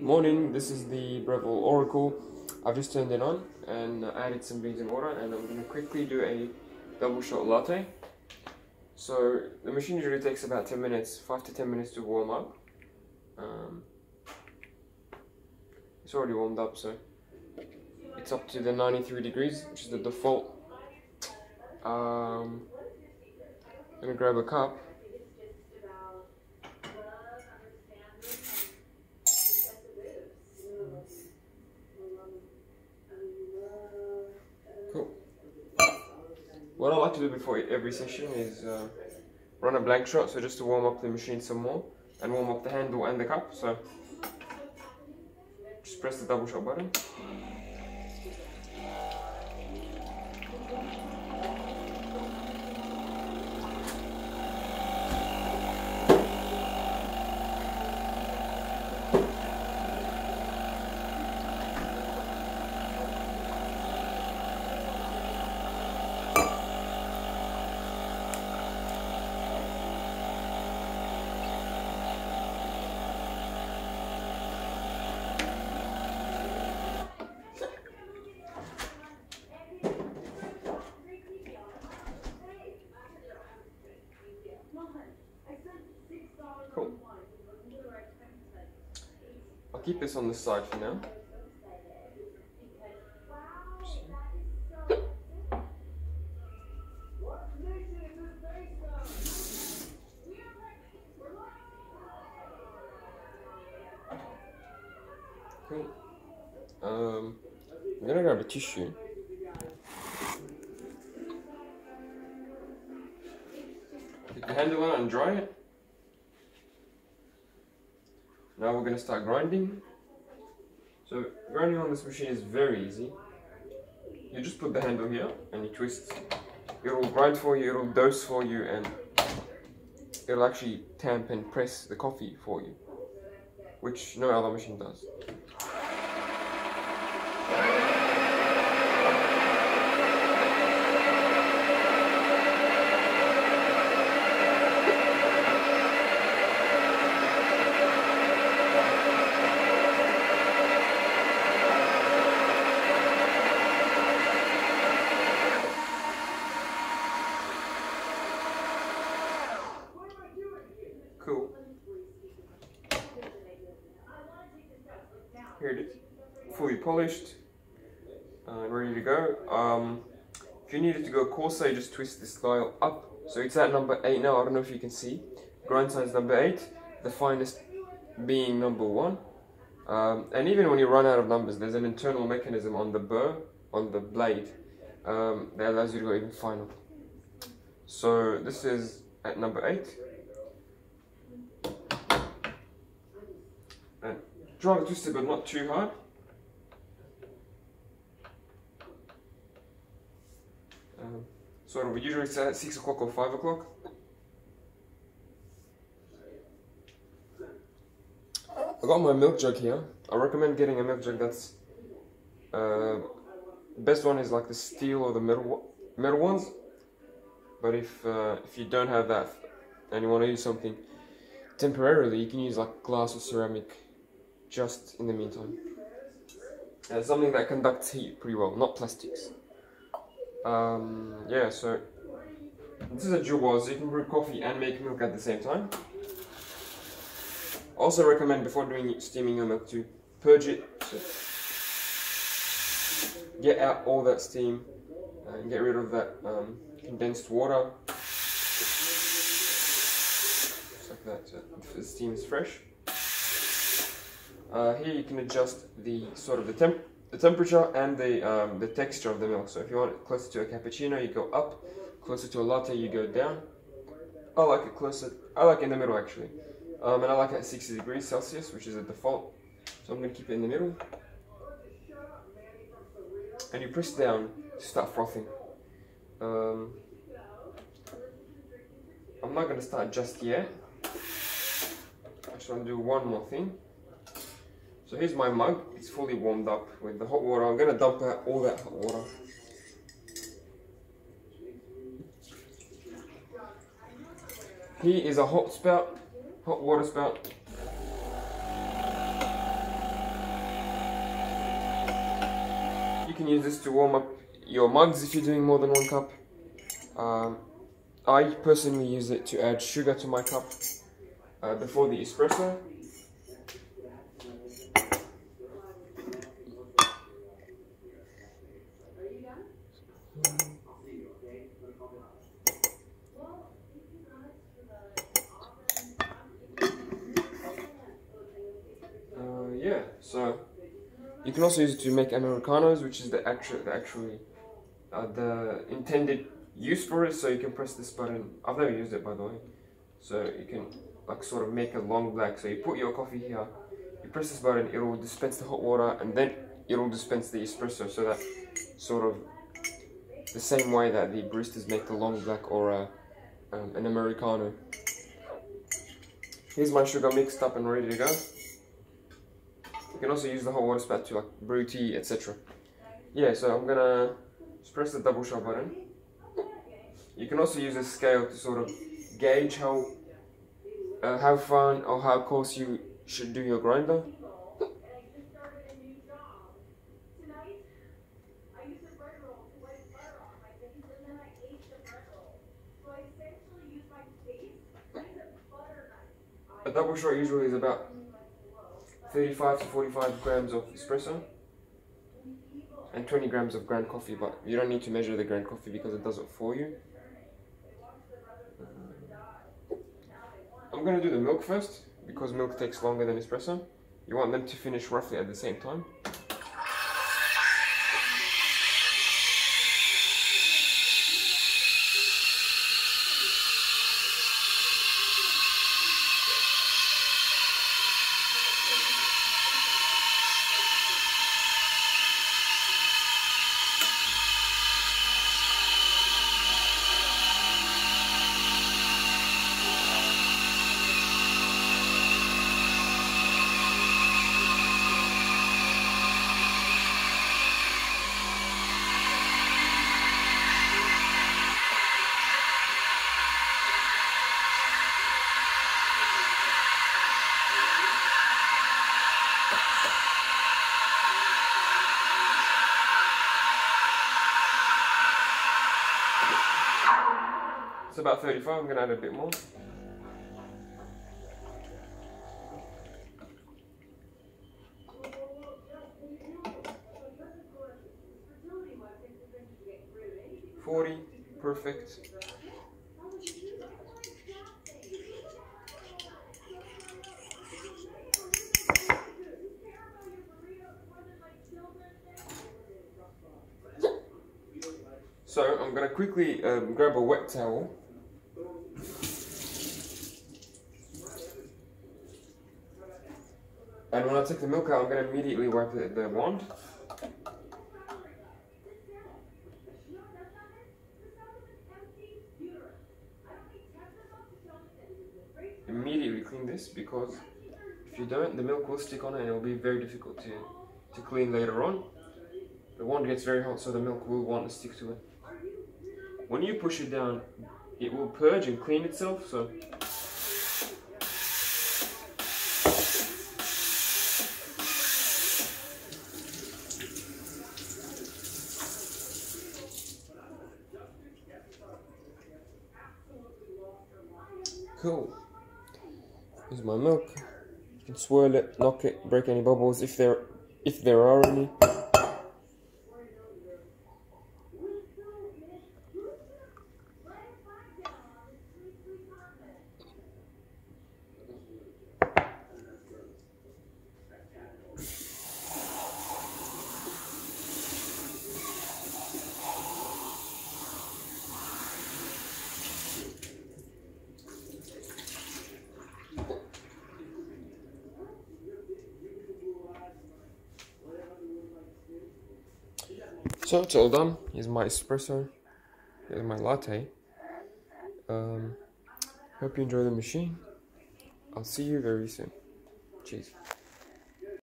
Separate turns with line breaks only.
Morning, this is the Breville Oracle. I've just turned it on and added some beans and water and I'm going to quickly do a double shot latte. So the machine usually takes about 10 minutes, 5 to 10 minutes to warm up. Um, it's already warmed up so it's up to the 93 degrees which is the default. Um, I'm going to grab a cup What I like to do before every session is uh, run a blank shot, so just to warm up the machine some more and warm up the handle and the cup. So just press the double shot button. Cool. I'll keep this on the side for now. Cool. Um, I'm gonna grab a tissue. Take the handle out and dry it. Now we're going to start grinding. So grinding on this machine is very easy. You just put the handle here and you twist. It'll grind for you, it'll dose for you and it'll actually tamp and press the coffee for you. Which no other machine does. Cool. Here it is, fully polished uh, and ready to go. Um, if you needed to go coarser, you just twist this dial up. So it's at number 8 now, I don't know if you can see. Grind size number 8, the finest being number 1. Um, and even when you run out of numbers, there's an internal mechanism on the burr, on the blade, um, that allows you to go even finer. So this is at number 8. And try to twist it but not too hard. Um, so we usually say at 6 o'clock or 5 o'clock. I got my milk jug here. I recommend getting a milk jug that's uh, best one is like the steel or the metal metal ones. But if uh, if you don't have that and you want to use something temporarily, you can use like glass or ceramic just in the meantime. Uh, something that conducts heat pretty well, not plastics. Um, yeah, so this is a boil, so you can brew coffee and make milk at the same time. Also recommend before doing steaming your milk to purge it, so get out all that steam and get rid of that um, condensed water. Just like that, so the steam is fresh. Uh, here you can adjust the sort of the temp the temperature and the um, the texture of the milk. So if you want it closer to a cappuccino, you go up. Closer to a latte, you go down. I like it closer. I like it in the middle actually, um, and I like it at 60 degrees Celsius, which is the default. So I'm going to keep it in the middle. And you press down to start frothing. Um, I'm not going to start just yet. I just want to do one more thing. So here's my mug, it's fully warmed up with the hot water. I'm going to dump out all that hot water. Here is a hot spout, hot water spout. You can use this to warm up your mugs if you're doing more than one cup. Um, I personally use it to add sugar to my cup uh, before the espresso Uh, yeah, so you can also use it to make americanos, which is the actual, the actually uh, the intended use for it. So you can press this button. I've never used it by the way. So you can like sort of make a long black. So you put your coffee here, you press this button, it will dispense the hot water, and then it will dispense the espresso. So that sort of the same way that the baristas make the long black or a, um, an americano. Here's my sugar mixed up and ready to go. You can also use the hot water spout to like brew tea, etc. Yeah, so I'm gonna just press the double shot button. You can also use a scale to sort of gauge how uh, how fine or how coarse you should do your grinder. A double shot usually is about 35 to 45 grams of espresso and 20 grams of ground coffee but you don't need to measure the ground coffee because it does it for you. I'm gonna do the milk first because milk takes longer than espresso. You want them to finish roughly at the same time It's about 35, I'm going to add a bit more. Forty, perfect. So I'm gonna quickly um, grab a wet towel And when I take the milk out, I'm going to immediately wipe the, the wand. Immediately clean this because if you don't, the milk will stick on it and it will be very difficult to, to clean later on. The wand gets very hot so the milk will want to stick to it. When you push it down, it will purge and clean itself, so Cool. Here's my milk. You can swirl it, knock it, break any bubbles if there if there are any. So it's all done. Here's my espresso. Here's my latte. Um, hope you enjoy the machine. I'll see you very soon. Cheers.